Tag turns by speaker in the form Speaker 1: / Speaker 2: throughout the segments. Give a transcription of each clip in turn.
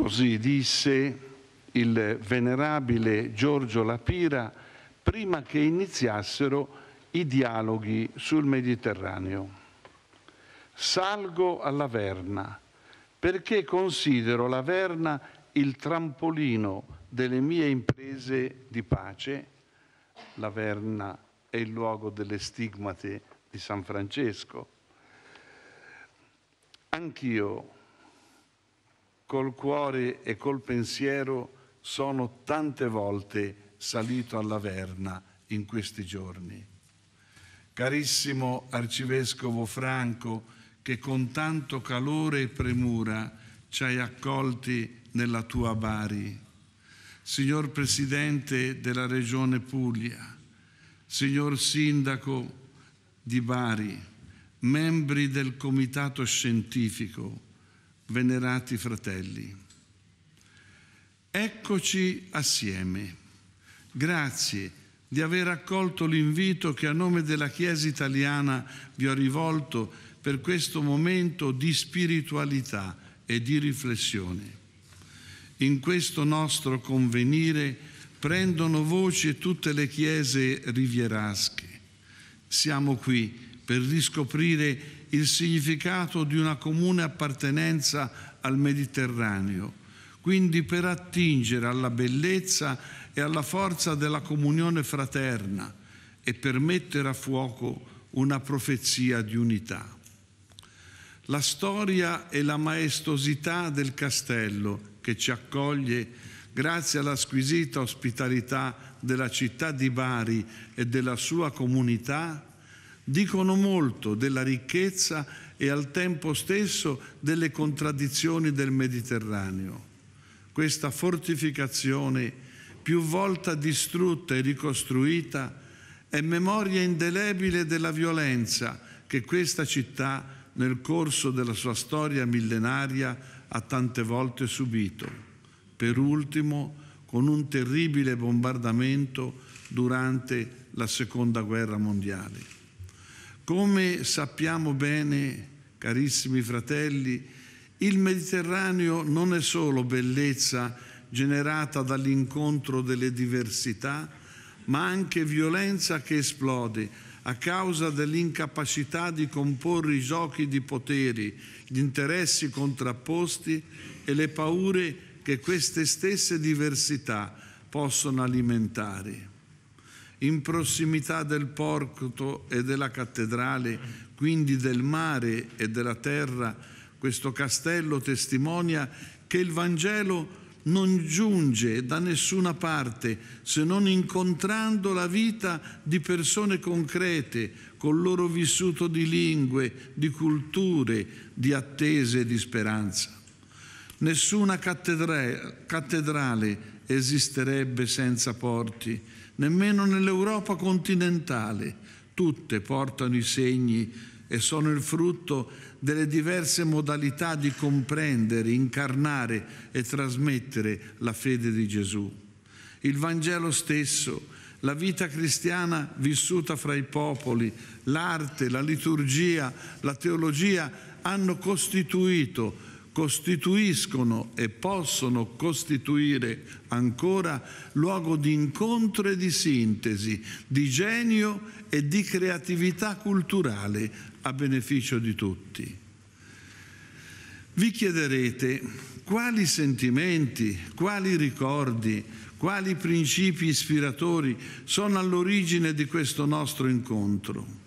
Speaker 1: Così disse il venerabile Giorgio Lapira prima che iniziassero i dialoghi sul Mediterraneo. Salgo alla Verna perché considero la Verna il trampolino delle mie imprese di pace. La Verna è il luogo delle stigmate di San Francesco. Anch'io, col cuore e col pensiero, sono tante volte salito alla Verna in questi giorni. Carissimo Arcivescovo Franco, che con tanto calore e premura ci hai accolti nella tua Bari. Signor Presidente della Regione Puglia, signor Sindaco di Bari, membri del Comitato Scientifico, venerati fratelli. Eccoci assieme. Grazie di aver accolto l'invito che a nome della Chiesa italiana vi ho rivolto per questo momento di spiritualità e di riflessione. In questo nostro convenire prendono voce tutte le chiese rivierasche. Siamo qui per riscoprire il significato di una comune appartenenza al Mediterraneo, quindi per attingere alla bellezza e alla forza della comunione fraterna e per mettere a fuoco una profezia di unità. La storia e la maestosità del castello che ci accoglie grazie alla squisita ospitalità della città di Bari e della sua comunità, dicono molto della ricchezza e al tempo stesso delle contraddizioni del Mediterraneo. Questa fortificazione, più volte distrutta e ricostruita, è memoria indelebile della violenza che questa città nel corso della sua storia millenaria ha tante volte subito, per ultimo con un terribile bombardamento durante la Seconda Guerra Mondiale. Come sappiamo bene, carissimi fratelli, il Mediterraneo non è solo bellezza generata dall'incontro delle diversità, ma anche violenza che esplode a causa dell'incapacità di comporre i giochi di poteri, gli interessi contrapposti e le paure che queste stesse diversità possono alimentare. In prossimità del porto e della cattedrale, quindi del mare e della terra, questo castello testimonia che il Vangelo non giunge da nessuna parte se non incontrando la vita di persone concrete, col loro vissuto di lingue, di culture, di attese e di speranza. Nessuna cattedrale, esisterebbe senza porti, nemmeno nell'Europa continentale. Tutte portano i segni e sono il frutto delle diverse modalità di comprendere, incarnare e trasmettere la fede di Gesù. Il Vangelo stesso, la vita cristiana vissuta fra i popoli, l'arte, la liturgia, la teologia hanno costituito costituiscono e possono costituire ancora luogo di incontro e di sintesi, di genio e di creatività culturale a beneficio di tutti. Vi chiederete quali sentimenti, quali ricordi, quali principi ispiratori sono all'origine di questo nostro incontro.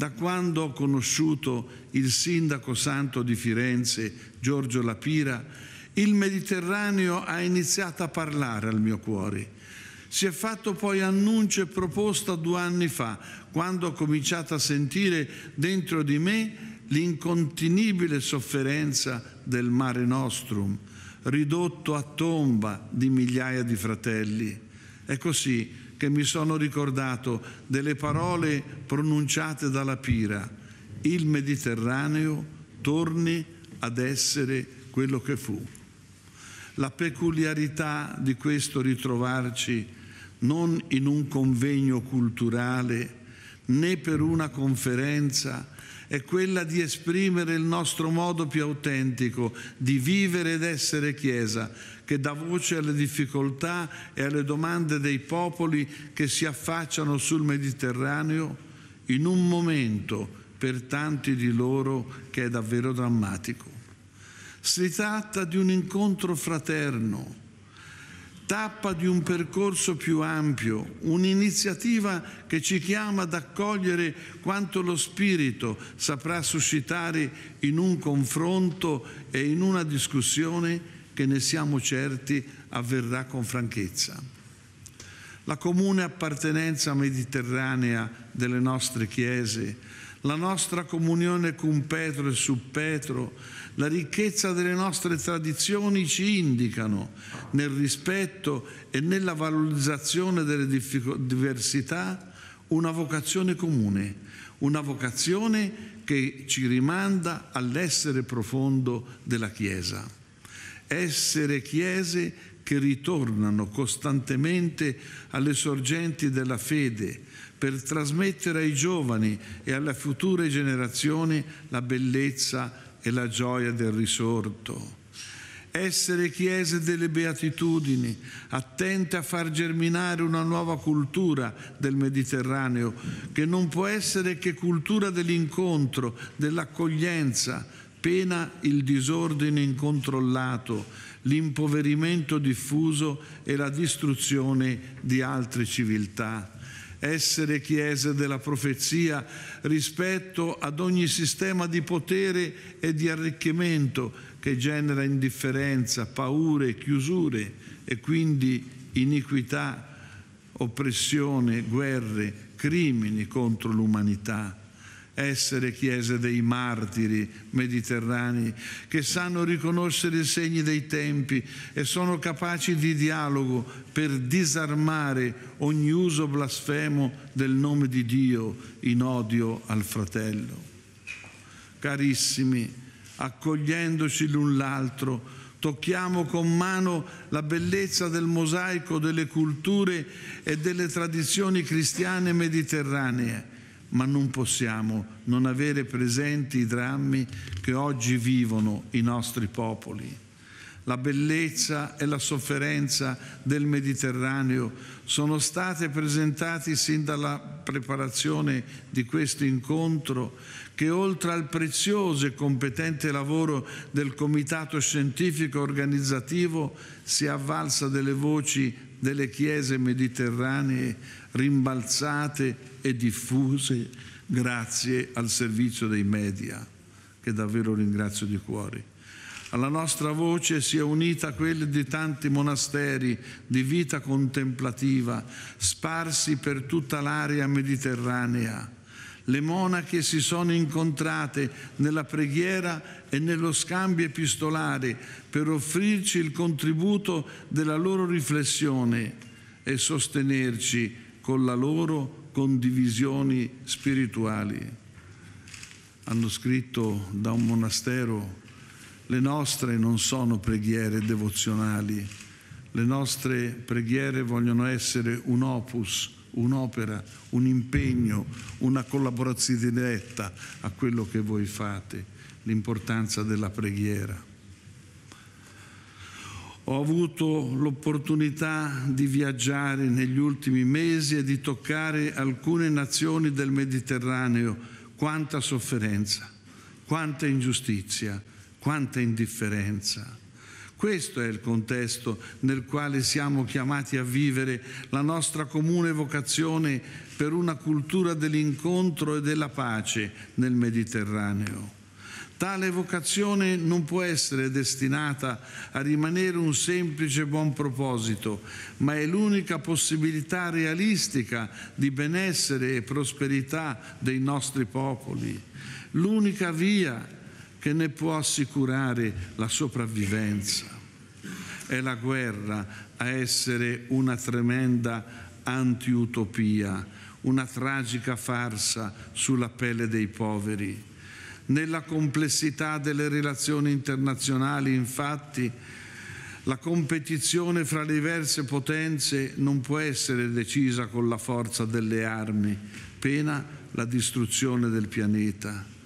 Speaker 1: Da quando ho conosciuto il sindaco santo di Firenze, Giorgio Lapira, il Mediterraneo ha iniziato a parlare al mio cuore. Si è fatto poi annuncio e proposta due anni fa, quando ho cominciato a sentire dentro di me l'incontinibile sofferenza del mare nostrum, ridotto a tomba di migliaia di fratelli. È così che mi sono ricordato delle parole pronunciate dalla Pira. Il Mediterraneo torni ad essere quello che fu. La peculiarità di questo ritrovarci non in un convegno culturale, né per una conferenza, è quella di esprimere il nostro modo più autentico di vivere ed essere Chiesa, che dà voce alle difficoltà e alle domande dei popoli che si affacciano sul Mediterraneo in un momento per tanti di loro che è davvero drammatico. Si tratta di un incontro fraterno, tappa di un percorso più ampio, un'iniziativa che ci chiama ad accogliere quanto lo Spirito saprà suscitare in un confronto e in una discussione che ne siamo certi avverrà con franchezza. La comune appartenenza mediterranea delle nostre chiese, la nostra comunione con Petro e su Petro, la ricchezza delle nostre tradizioni ci indicano nel rispetto e nella valorizzazione delle diversità una vocazione comune, una vocazione che ci rimanda all'essere profondo della Chiesa. Essere chiese che ritornano costantemente alle sorgenti della fede per trasmettere ai giovani e alle future generazioni la bellezza e la gioia del risorto. Essere chiese delle beatitudini, attente a far germinare una nuova cultura del Mediterraneo, che non può essere che cultura dell'incontro, dell'accoglienza, pena il disordine incontrollato, l'impoverimento diffuso e la distruzione di altre civiltà. Essere chiese della profezia rispetto ad ogni sistema di potere e di arricchimento che genera indifferenza, paure, chiusure e quindi iniquità, oppressione, guerre, crimini contro l'umanità essere chiese dei martiri mediterranei che sanno riconoscere i segni dei tempi e sono capaci di dialogo per disarmare ogni uso blasfemo del nome di Dio in odio al fratello. Carissimi, accogliendoci l'un l'altro, tocchiamo con mano la bellezza del mosaico delle culture e delle tradizioni cristiane mediterranee ma non possiamo non avere presenti i drammi che oggi vivono i nostri popoli. La bellezza e la sofferenza del Mediterraneo sono state presentati sin dalla preparazione di questo incontro che oltre al prezioso e competente lavoro del Comitato Scientifico Organizzativo si è avvalsa delle voci delle chiese mediterranee rimbalzate e diffuse grazie al servizio dei media, che davvero ringrazio di cuore. Alla nostra voce si è unita quella di tanti monasteri di vita contemplativa sparsi per tutta l'area mediterranea. Le monache si sono incontrate nella preghiera e nello scambio epistolare per offrirci il contributo della loro riflessione e sostenerci con la loro condivisioni spirituali. Hanno scritto da un monastero, le nostre non sono preghiere devozionali, le nostre preghiere vogliono essere un opus, un'opera, un impegno, una collaborazione diretta a quello che voi fate, l'importanza della preghiera. Ho avuto l'opportunità di viaggiare negli ultimi mesi e di toccare alcune nazioni del Mediterraneo. Quanta sofferenza, quanta ingiustizia, quanta indifferenza. Questo è il contesto nel quale siamo chiamati a vivere la nostra comune vocazione per una cultura dell'incontro e della pace nel Mediterraneo. Tale vocazione non può essere destinata a rimanere un semplice buon proposito, ma è l'unica possibilità realistica di benessere e prosperità dei nostri popoli, l'unica via che ne può assicurare la sopravvivenza. È la guerra a essere una tremenda antiutopia, una tragica farsa sulla pelle dei poveri nella complessità delle relazioni internazionali, infatti, la competizione fra le diverse potenze non può essere decisa con la forza delle armi, pena la distruzione del pianeta.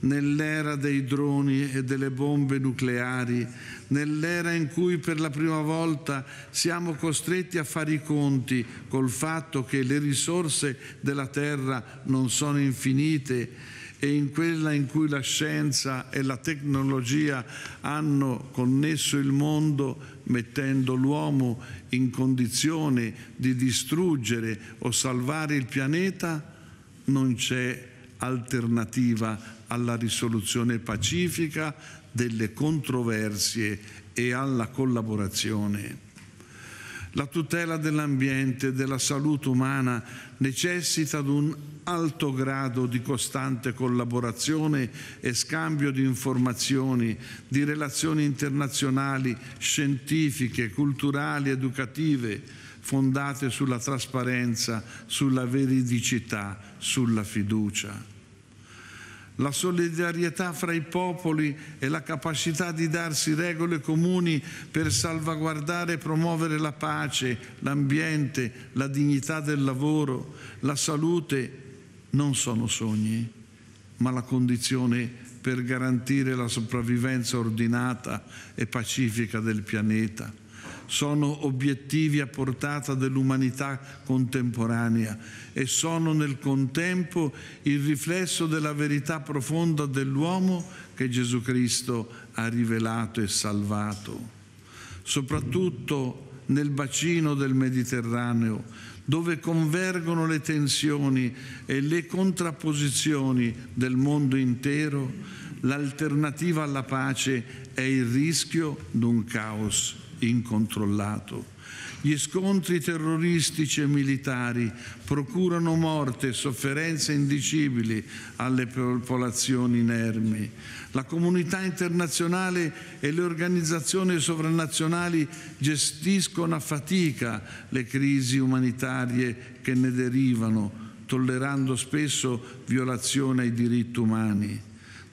Speaker 1: Nell'era dei droni e delle bombe nucleari, nell'era in cui per la prima volta siamo costretti a fare i conti col fatto che le risorse della Terra non sono infinite e in quella in cui la scienza e la tecnologia hanno connesso il mondo mettendo l'uomo in condizione di distruggere o salvare il pianeta, non c'è alternativa alla risoluzione pacifica delle controversie e alla collaborazione. La tutela dell'ambiente e della salute umana necessita di un alto grado di costante collaborazione e scambio di informazioni, di relazioni internazionali, scientifiche, culturali, educative, fondate sulla trasparenza, sulla veridicità, sulla fiducia. La solidarietà fra i popoli e la capacità di darsi regole comuni per salvaguardare e promuovere la pace, l'ambiente, la dignità del lavoro, la salute non sono sogni, ma la condizione per garantire la sopravvivenza ordinata e pacifica del pianeta sono obiettivi a portata dell'umanità contemporanea e sono nel contempo il riflesso della verità profonda dell'uomo che Gesù Cristo ha rivelato e salvato. Soprattutto nel bacino del Mediterraneo, dove convergono le tensioni e le contrapposizioni del mondo intero, l'alternativa alla pace è il rischio di un caos incontrollato. Gli scontri terroristici e militari procurano morte e sofferenze indicibili alle popolazioni inermi. La comunità internazionale e le organizzazioni sovranazionali gestiscono a fatica le crisi umanitarie che ne derivano, tollerando spesso violazioni ai diritti umani.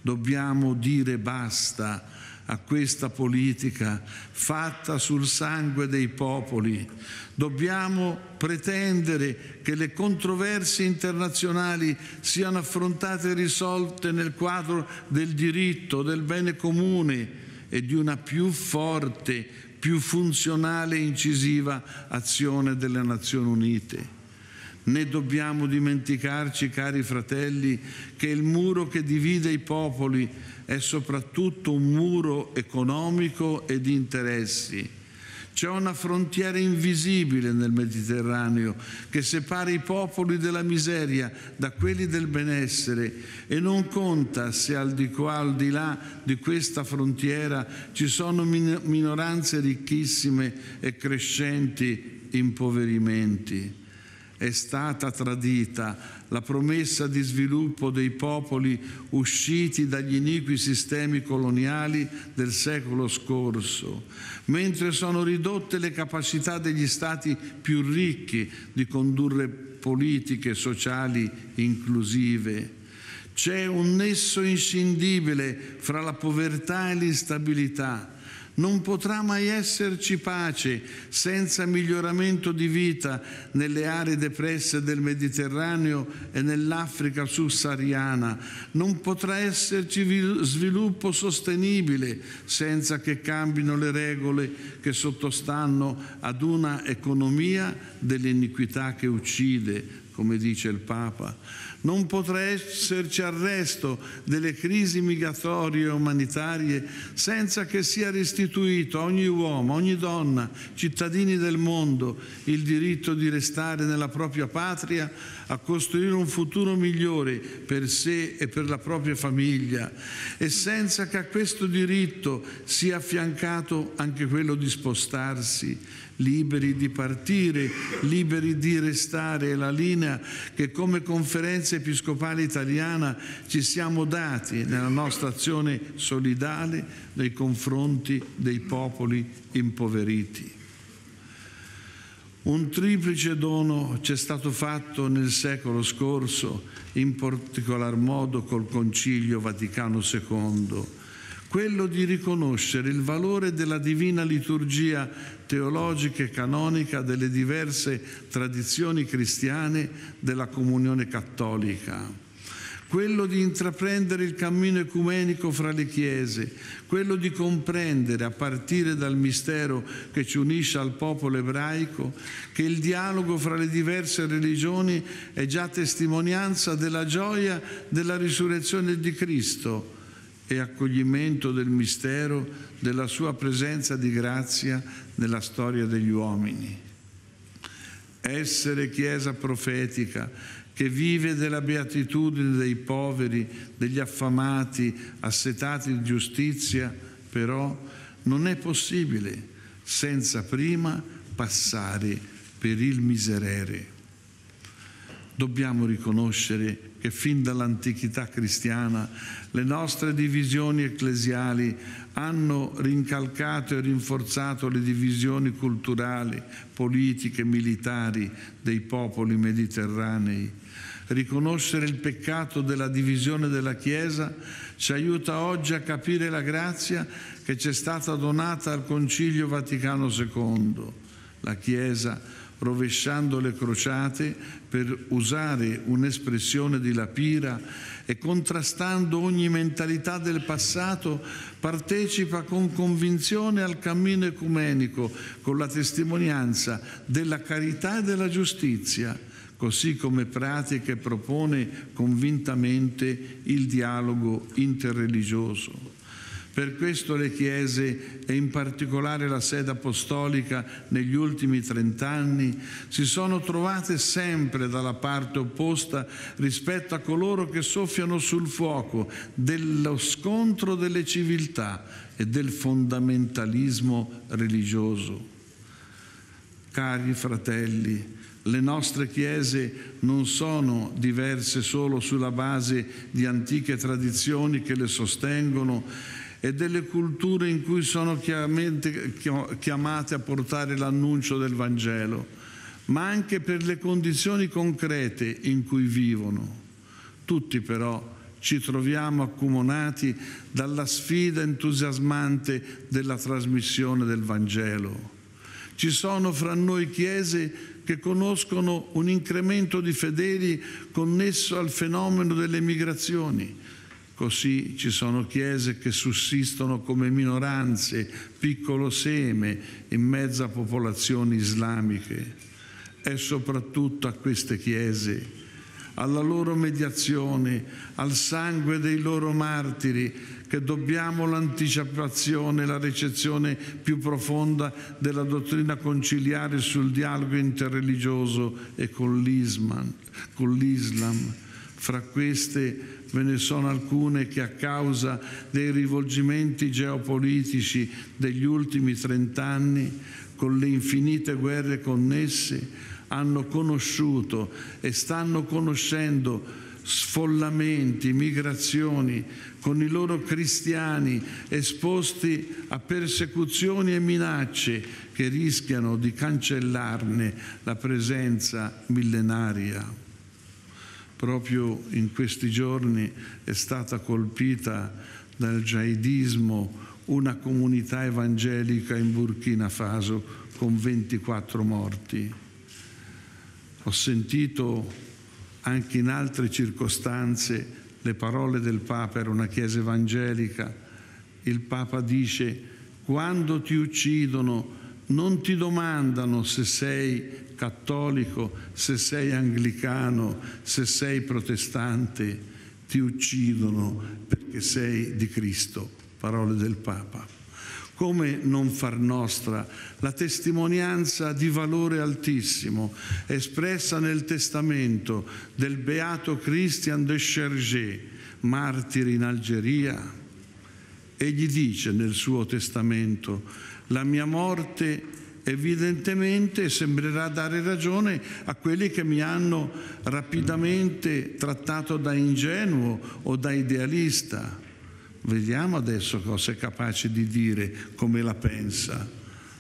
Speaker 1: Dobbiamo dire basta a questa politica fatta sul sangue dei popoli. Dobbiamo pretendere che le controversie internazionali siano affrontate e risolte nel quadro del diritto, del bene comune e di una più forte, più funzionale e incisiva azione delle Nazioni Unite. Né dobbiamo dimenticarci, cari fratelli, che il muro che divide i popoli è soprattutto un muro economico e di interessi. C'è una frontiera invisibile nel Mediterraneo che separa i popoli della miseria da quelli del benessere e non conta se al di qua, al di là di questa frontiera ci sono minoranze ricchissime e crescenti impoverimenti è stata tradita la promessa di sviluppo dei popoli usciti dagli iniqui sistemi coloniali del secolo scorso, mentre sono ridotte le capacità degli stati più ricchi di condurre politiche sociali inclusive. C'è un nesso inscindibile fra la povertà e l'instabilità non potrà mai esserci pace senza miglioramento di vita nelle aree depresse del Mediterraneo e nell'Africa subsahariana. Non potrà esserci sviluppo sostenibile senza che cambino le regole che sottostanno ad una economia dell'iniquità che uccide, come dice il Papa. Non potrà esserci arresto delle crisi migratorie e umanitarie senza che sia restituito a ogni uomo, ogni donna, cittadini del mondo, il diritto di restare nella propria patria, a costruire un futuro migliore per sé e per la propria famiglia e senza che a questo diritto sia affiancato anche quello di spostarsi liberi di partire, liberi di restare, è la linea che come conferenza episcopale italiana ci siamo dati nella nostra azione solidale nei confronti dei popoli impoveriti. Un triplice dono ci è stato fatto nel secolo scorso, in particolar modo col Concilio Vaticano II quello di riconoscere il valore della divina liturgia teologica e canonica delle diverse tradizioni cristiane della comunione cattolica quello di intraprendere il cammino ecumenico fra le chiese, quello di comprendere, a partire dal mistero che ci unisce al popolo ebraico, che il dialogo fra le diverse religioni è già testimonianza della gioia della risurrezione di Cristo e accoglimento del mistero della sua presenza di grazia nella storia degli uomini. Essere Chiesa profetica che vive della beatitudine dei poveri, degli affamati, assetati di giustizia, però non è possibile senza prima passare per il miserere. Dobbiamo riconoscere che fin dall'antichità cristiana le nostre divisioni ecclesiali hanno rincalcato e rinforzato le divisioni culturali, politiche, militari dei popoli mediterranei. Riconoscere il peccato della divisione della Chiesa ci aiuta oggi a capire la grazia che ci è stata donata al Concilio Vaticano II. La Chiesa rovesciando le crociate per usare un'espressione di Lapira e contrastando ogni mentalità del passato, partecipa con convinzione al cammino ecumenico, con la testimonianza della carità e della giustizia, così come pratica e propone convintamente il dialogo interreligioso. Per questo le chiese, e in particolare la sede apostolica negli ultimi trent'anni, si sono trovate sempre dalla parte opposta rispetto a coloro che soffiano sul fuoco dello scontro delle civiltà e del fondamentalismo religioso. Cari fratelli, le nostre chiese non sono diverse solo sulla base di antiche tradizioni che le sostengono e delle culture in cui sono chiamate a portare l'annuncio del Vangelo, ma anche per le condizioni concrete in cui vivono. Tutti però ci troviamo accomunati dalla sfida entusiasmante della trasmissione del Vangelo. Ci sono fra noi chiese che conoscono un incremento di fedeli connesso al fenomeno delle migrazioni, Così ci sono chiese che sussistono come minoranze, piccolo seme in mezzo a popolazioni islamiche. È soprattutto a queste chiese, alla loro mediazione, al sangue dei loro martiri, che dobbiamo l'anticipazione, la ricezione più profonda della dottrina conciliare sul dialogo interreligioso e. Con l'Islam. Fra queste ve ne sono alcune che a causa dei rivolgimenti geopolitici degli ultimi trent'anni, con le infinite guerre connesse, hanno conosciuto e stanno conoscendo sfollamenti, migrazioni, con i loro cristiani esposti a persecuzioni e minacce che rischiano di cancellarne la presenza millenaria proprio in questi giorni è stata colpita dal jihadismo una comunità evangelica in Burkina Faso con 24 morti. Ho sentito anche in altre circostanze le parole del Papa, era una chiesa evangelica, il Papa dice quando ti uccidono non ti domandano se sei cattolico, se sei anglicano, se sei protestante, ti uccidono perché sei di Cristo. Parole del Papa. Come non far nostra la testimonianza di valore altissimo espressa nel testamento del beato Christian de Chergé, martire in Algeria? Egli dice nel suo testamento, la mia morte evidentemente sembrerà dare ragione a quelli che mi hanno rapidamente trattato da ingenuo o da idealista. Vediamo adesso cosa è capace di dire, come la pensa,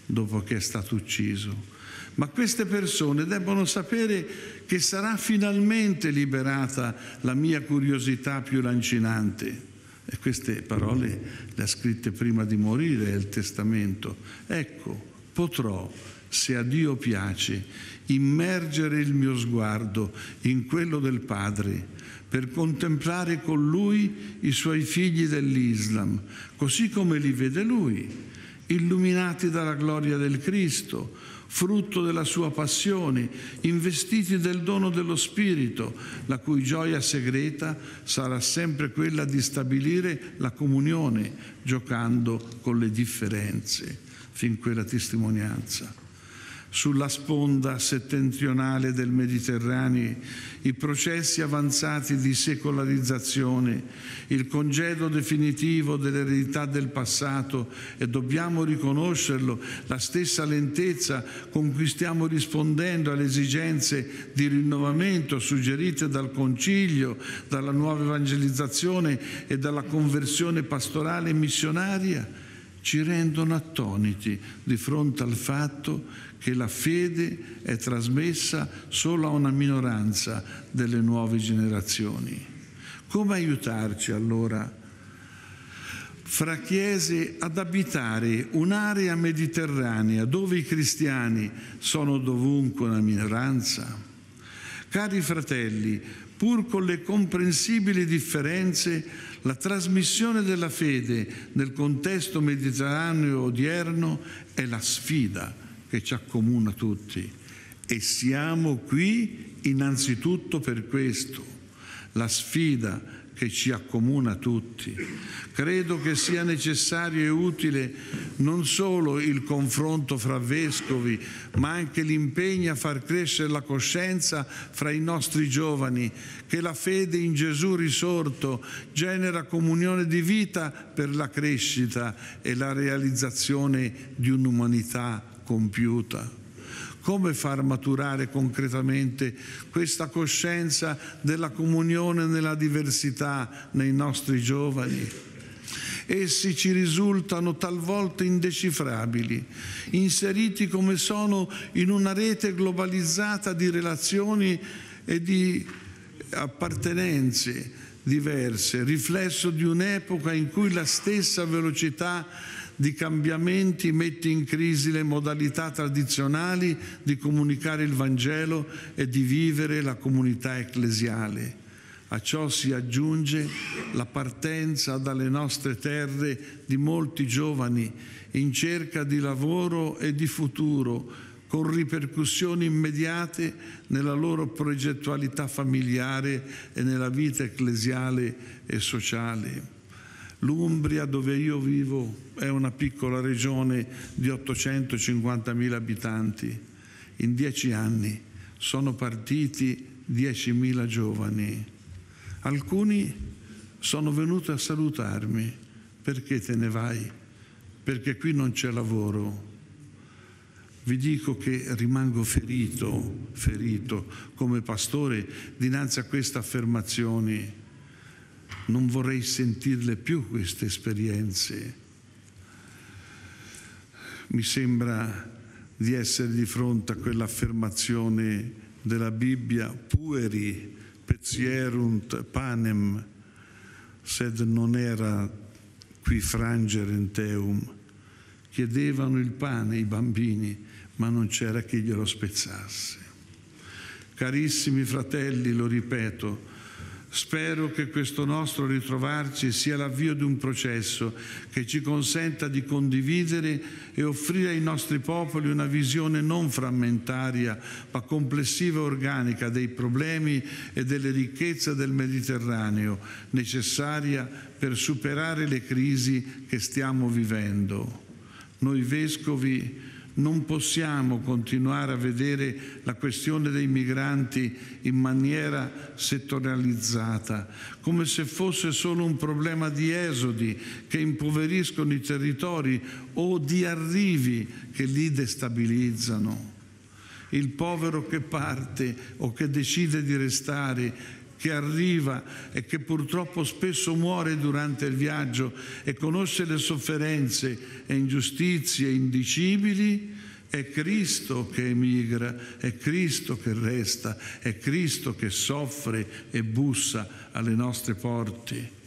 Speaker 1: dopo che è stato ucciso. Ma queste persone debbono sapere che sarà finalmente liberata la mia curiosità più lancinante. E queste parole le ha scritte prima di morire il testamento. Ecco, potrò, se a Dio piace, immergere il mio sguardo in quello del Padre per contemplare con Lui i suoi figli dell'Islam, così come li vede Lui, illuminati dalla gloria del Cristo, frutto della sua passione, investiti del dono dello Spirito, la cui gioia segreta sarà sempre quella di stabilire la comunione, giocando con le differenze, fin quella testimonianza sulla sponda settentrionale del Mediterraneo, i processi avanzati di secolarizzazione, il congedo definitivo dell'eredità del passato e dobbiamo riconoscerlo, la stessa lentezza con cui stiamo rispondendo alle esigenze di rinnovamento suggerite dal Concilio, dalla nuova evangelizzazione e dalla conversione pastorale e missionaria, ci rendono attoniti di fronte al fatto che la fede è trasmessa solo a una minoranza delle nuove generazioni. Come aiutarci allora fra chiese ad abitare un'area mediterranea dove i cristiani sono dovunque una minoranza? Cari fratelli, pur con le comprensibili differenze, la trasmissione della fede nel contesto mediterraneo odierno è la sfida che ci accomuna tutti e siamo qui innanzitutto per questo, la sfida che ci accomuna tutti. Credo che sia necessario e utile non solo il confronto fra vescovi, ma anche l'impegno a far crescere la coscienza fra i nostri giovani, che la fede in Gesù risorto genera comunione di vita per la crescita e la realizzazione di un'umanità compiuta. Come far maturare concretamente questa coscienza della comunione nella diversità nei nostri giovani? Essi ci risultano talvolta indecifrabili, inseriti come sono in una rete globalizzata di relazioni e di appartenenze diverse, riflesso di un'epoca in cui la stessa velocità di cambiamenti mette in crisi le modalità tradizionali di comunicare il Vangelo e di vivere la comunità ecclesiale. A ciò si aggiunge la partenza dalle nostre terre di molti giovani in cerca di lavoro e di futuro, con ripercussioni immediate nella loro progettualità familiare e nella vita ecclesiale e sociale. L'Umbria dove io vivo è una piccola regione di 850.000 abitanti. In dieci anni sono partiti 10.000 giovani. Alcuni sono venuti a salutarmi. Perché te ne vai? Perché qui non c'è lavoro. Vi dico che rimango ferito, ferito come pastore dinanzi a queste affermazioni non vorrei sentirle più queste esperienze. Mi sembra di essere di fronte a quell'affermazione della Bibbia, pueri pezierunt panem, sed non era qui frangere in teum. Chiedevano il pane i bambini, ma non c'era chi glielo spezzasse. Carissimi fratelli, lo ripeto, Spero che questo nostro ritrovarci sia l'avvio di un processo che ci consenta di condividere e offrire ai nostri popoli una visione non frammentaria ma complessiva e organica dei problemi e delle ricchezze del Mediterraneo necessaria per superare le crisi che stiamo vivendo. Noi vescovi non possiamo continuare a vedere la questione dei migranti in maniera settorializzata, come se fosse solo un problema di esodi che impoveriscono i territori o di arrivi che li destabilizzano. Il povero che parte o che decide di restare che arriva e che purtroppo spesso muore durante il viaggio e conosce le sofferenze e ingiustizie indicibili, è Cristo che emigra, è Cristo che resta, è Cristo che soffre e bussa alle nostre porte.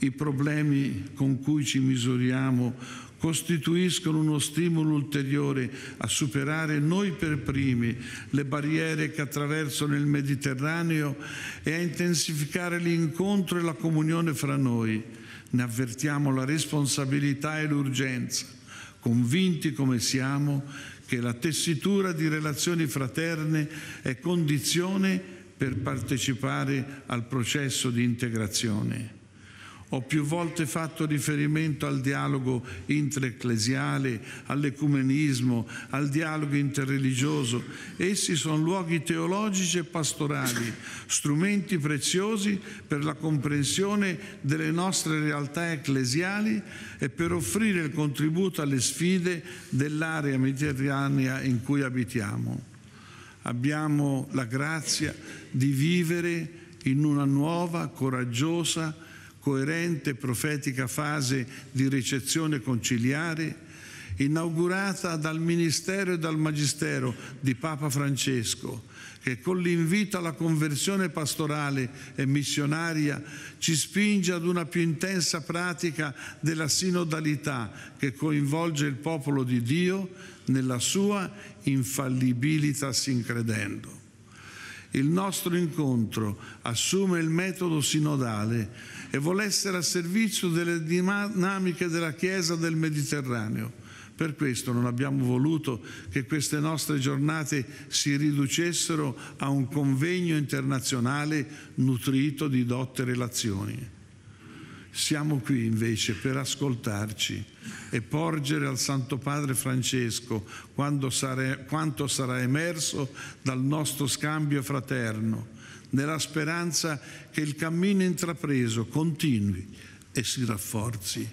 Speaker 1: I problemi con cui ci misuriamo costituiscono uno stimolo ulteriore a superare noi per primi le barriere che attraversano il Mediterraneo e a intensificare l'incontro e la comunione fra noi. Ne avvertiamo la responsabilità e l'urgenza, convinti come siamo che la tessitura di relazioni fraterne è condizione per partecipare al processo di integrazione. Ho più volte fatto riferimento al dialogo interecclesiale, all'ecumenismo, al dialogo interreligioso. Essi sono luoghi teologici e pastorali, strumenti preziosi per la comprensione delle nostre realtà ecclesiali e per offrire il contributo alle sfide dell'area mediterranea in cui abitiamo. Abbiamo la grazia di vivere in una nuova, coraggiosa, coerente profetica fase di ricezione conciliare, inaugurata dal Ministero e dal Magistero di Papa Francesco, che con l'invito alla conversione pastorale e missionaria ci spinge ad una più intensa pratica della sinodalità che coinvolge il popolo di Dio nella sua infallibilitas in credendo. Il nostro incontro assume il metodo sinodale e vuole essere a servizio delle dinamiche della Chiesa del Mediterraneo. Per questo non abbiamo voluto che queste nostre giornate si riducessero a un convegno internazionale nutrito di dotte relazioni. Siamo qui invece per ascoltarci e porgere al Santo Padre Francesco sarà, quanto sarà emerso dal nostro scambio fraterno nella speranza che il cammino intrapreso continui e si rafforzi.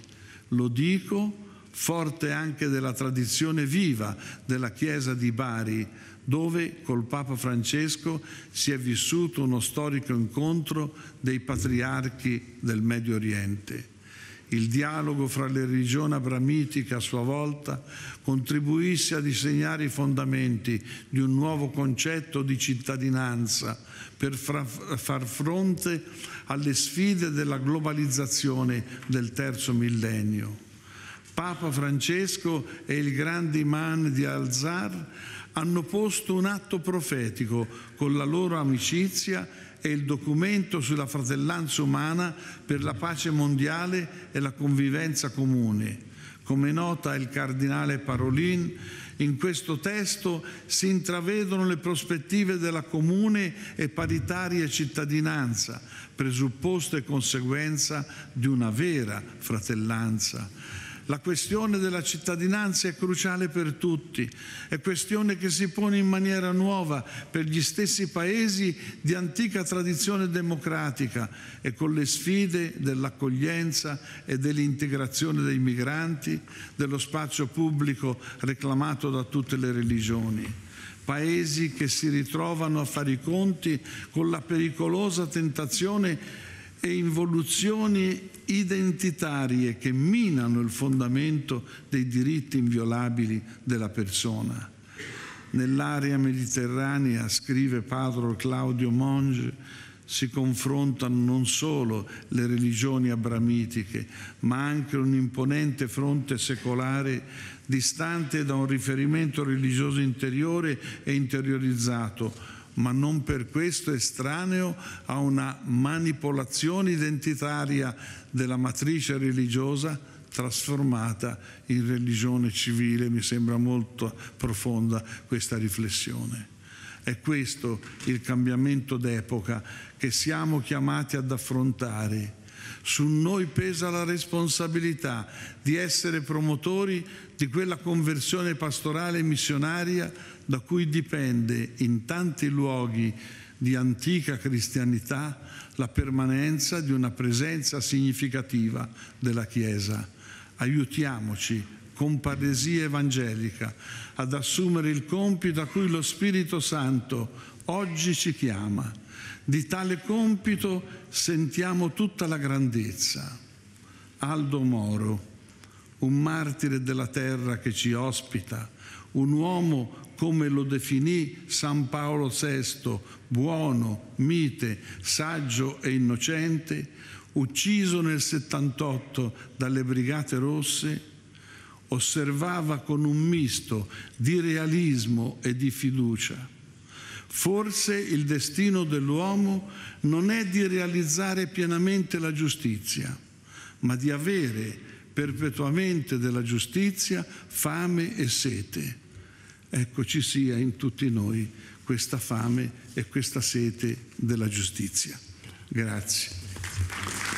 Speaker 1: Lo dico forte anche della tradizione viva della Chiesa di Bari, dove col Papa Francesco si è vissuto uno storico incontro dei patriarchi del Medio Oriente. Il dialogo fra le religioni abramitiche a sua volta contribuisse a disegnare i fondamenti di un nuovo concetto di cittadinanza per far fronte alle sfide della globalizzazione del terzo millennio. Papa Francesco e il grande imam di Al-Zar hanno posto un atto profetico con la loro amicizia è il documento sulla fratellanza umana per la pace mondiale e la convivenza comune. Come nota il cardinale Parolin, in questo testo si intravedono le prospettive della comune e paritaria cittadinanza, presupposto e conseguenza di una vera fratellanza la questione della cittadinanza è cruciale per tutti, è questione che si pone in maniera nuova per gli stessi paesi di antica tradizione democratica e con le sfide dell'accoglienza e dell'integrazione dei migranti, dello spazio pubblico reclamato da tutte le religioni. Paesi che si ritrovano a fare i conti con la pericolosa tentazione e involuzioni identitarie che minano il fondamento dei diritti inviolabili della persona. Nell'area mediterranea, scrive Padre Claudio Monge, si confrontano non solo le religioni abramitiche, ma anche un imponente fronte secolare distante da un riferimento religioso interiore e interiorizzato, ma non per questo estraneo a una manipolazione identitaria della matrice religiosa trasformata in religione civile. Mi sembra molto profonda questa riflessione. È questo il cambiamento d'epoca che siamo chiamati ad affrontare. Su noi pesa la responsabilità di essere promotori di quella conversione pastorale e missionaria da cui dipende in tanti luoghi di antica cristianità la permanenza di una presenza significativa della Chiesa. Aiutiamoci con paresia evangelica ad assumere il compito a cui lo Spirito Santo oggi ci chiama. Di tale compito sentiamo tutta la grandezza. Aldo Moro, un martire della terra che ci ospita, un uomo come lo definì San Paolo VI, buono, mite, saggio e innocente, ucciso nel 78 dalle Brigate Rosse, osservava con un misto di realismo e di fiducia. Forse il destino dell'uomo non è di realizzare pienamente la giustizia, ma di avere perpetuamente della giustizia fame e sete. Ecco ci sia in tutti noi questa fame e questa sete della giustizia. Grazie.